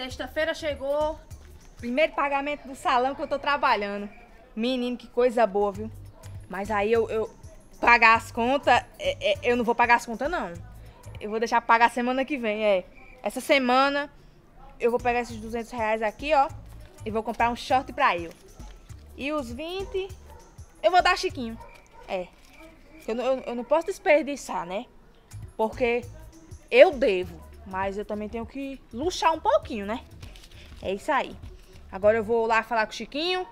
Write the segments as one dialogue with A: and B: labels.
A: Sexta-feira chegou. Primeiro pagamento do salão que eu tô trabalhando. Menino, que coisa boa, viu? Mas aí eu, eu pagar as contas, é, é, eu não vou pagar as contas, não. Eu vou deixar pagar semana que vem, é. Essa semana eu vou pegar esses 200 reais aqui, ó. E vou comprar um short pra eu. E os 20 eu vou dar Chiquinho. É. Eu, eu, eu não posso desperdiçar, né? Porque eu devo. Mas eu também tenho que luxar um pouquinho, né? É isso aí. Agora eu vou lá falar com o Chiquinho.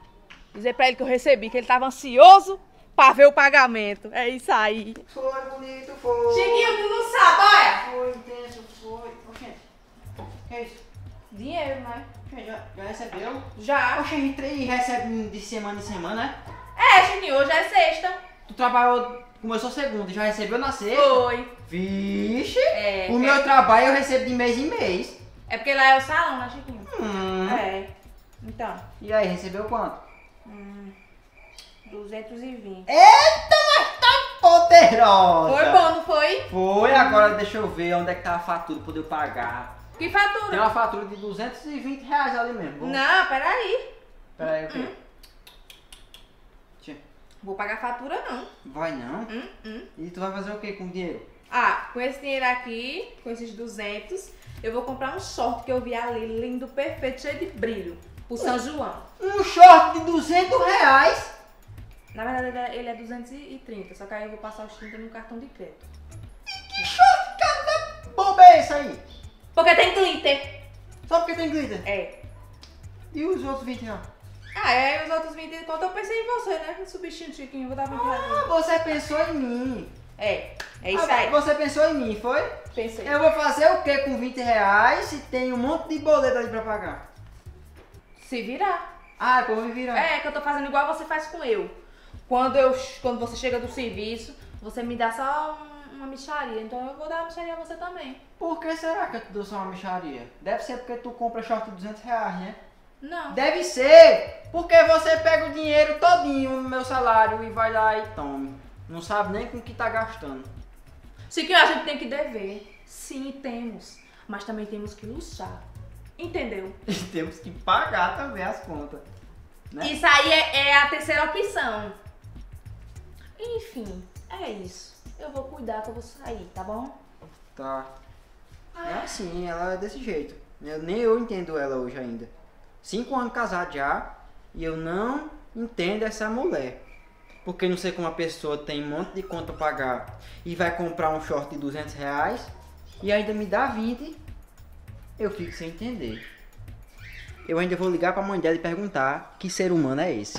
A: Dizer pra ele que eu recebi, que ele tava ansioso pra ver o pagamento. É isso aí.
B: Foi bonito, foi.
A: Chiquinho, tu não sabe, olha.
B: Foi intenso, foi. Oxê. Que é isso?
A: Dinheiro, né?
B: Oxê, Já, já recebeu?
A: Já.
B: A gente e recebe de semana em semana, né?
A: É, Chiquinho, hoje é sexta.
B: Tu trabalhou, começou segunda e já recebeu na sexta?
A: Foi.
B: Vixe!
A: É,
B: o
A: é.
B: meu trabalho eu recebo de mês em mês.
A: É porque lá é o salão, né, Chiquinho?
B: Hum.
A: É. Então,
B: E aí, recebeu quanto?
A: hum, 220.
B: Eita, mas tá poderosa!
A: Foi bom, não foi?
B: Foi, agora deixa eu ver onde é que tá a fatura pra poder eu pagar.
A: Que
B: Tem
A: fatura?
B: uma fatura de 220 reais ali mesmo. Vamos-
A: Não, peraí.
B: Pera aí, o quê? Tchê,
A: Vou pagar fatura, não.
B: Vai não?
A: Hum, hum.
B: E tu vai fazer o que com o dinheiro?
A: Ah, com esse dinheiro aqui, com esses 200, eu vou comprar um short que eu vi ali, lindo, perfeito, cheio de brilho, pro São João.
B: Um short de 200 reais?
A: Na verdade, ele é- ele é 230, só que aí eu vou passar os 30 no cartão de crédito.
B: Que short, cara, da bomba é esse aí?
A: Porque tem glitter.
B: Só porque tem glitter.
A: É.
B: E os outros 20 reais?
A: Ah, é, os outros 20 conto eu pensei em você, né? Substituindo Chiquinho, eu vou dar 20 reais.
B: Ah, você pensou em mim.
A: É, é isso
B: Ah,
A: aí.
B: Você pensou em mim, foi?
A: Pensei.
B: Eu vou fazer o que com 20 reais se tem um monte de boleto ali pra pagar?
A: Se virar.
B: Ah, como me virar.
A: É, que eu tô fazendo igual você faz com eu. Quando, eu, quando você chega do serviço, você me dá só um- uma micharia. Então eu vou dar uma micharia a você também.
B: Por que será que eu te dou só uma micharia? Deve ser porque tu compra short de 200 reais, né?
A: Não.
B: Deve ser porque você pega o dinheiro todinho no meu salário e vai lá e tome. Não sabe nem com o que tá gastando.
A: Chiquinho, a gente tem que dever. Sim, temos. Mas também temos que luxar. Entendeu?
B: E temos que pagar também as contas. Né?
A: Isso aí é, é a terceira opção. Enfim, é isso. Eu vou cuidar que eu vou sair, tá bom?
B: Tá. É assim, ela é desse jeito. Eu- nem eu entendo ela hoje ainda. Cinco anos casado já e eu não entendo essa mulher. Porque não sei como a pessoa tem um monte de conta pra pagar e vai comprar um short de 200 reais e ainda me dá 20. Eu fico sem entender. Eu ainda vou ligar pra mãe dela e perguntar que ser humano é esse.